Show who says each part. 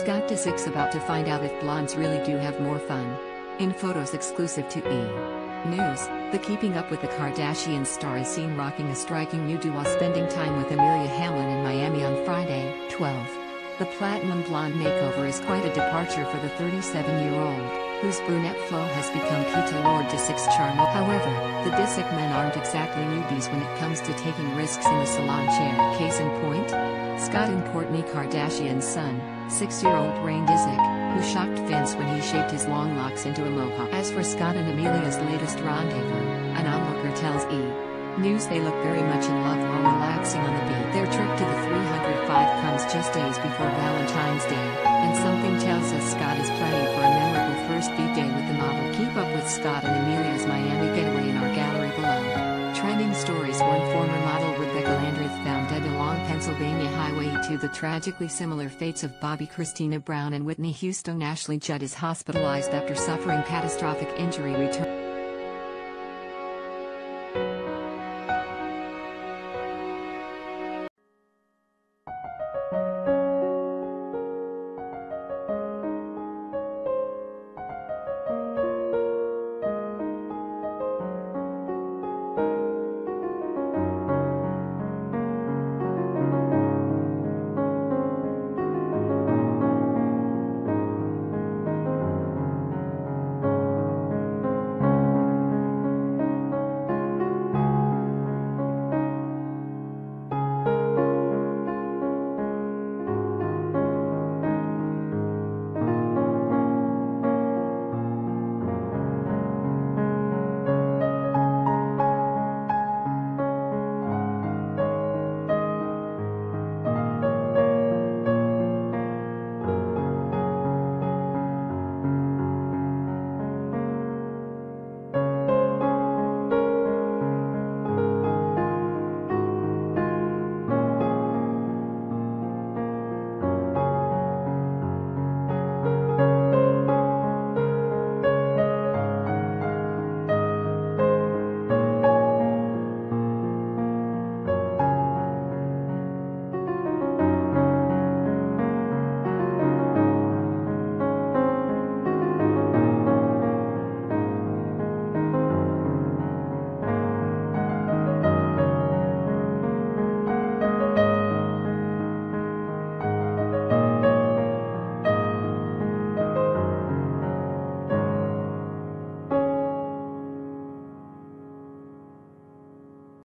Speaker 1: Scott Disick's about to find out if blondes really do have more fun. In photos exclusive to E! News, the Keeping Up with the Kardashians star is seen rocking a striking nude while spending time with Amelia Hamlin in Miami on Friday, 12. The platinum blonde makeover is quite a departure for the 37-year-old whose brunette flow has become key to Lord Disick's charm. However, the Disick men aren't exactly newbies when it comes to taking risks in the salon chair. Case in point? Scott and Kourtney Kardashian's son, six-year-old Reign Disick, who shocked fans when he shaped his long locks into a mohawk. As for Scott and Amelia's latest rendezvous, an onlooker tells E! News they look very much in love while relaxing on the beach. Their trip to the 305 comes just days before Valentine's Day, and something tells us Scott is planning for a memorable first beat day with the model. Keep up with Scott and Amelia's Miami getaway in our gallery below. Trending Stories 1 to the tragically similar fates of Bobbi Kristina Brown and Whitney Houston. Ashley Judd is hospitalized after suffering catastrophic injury return.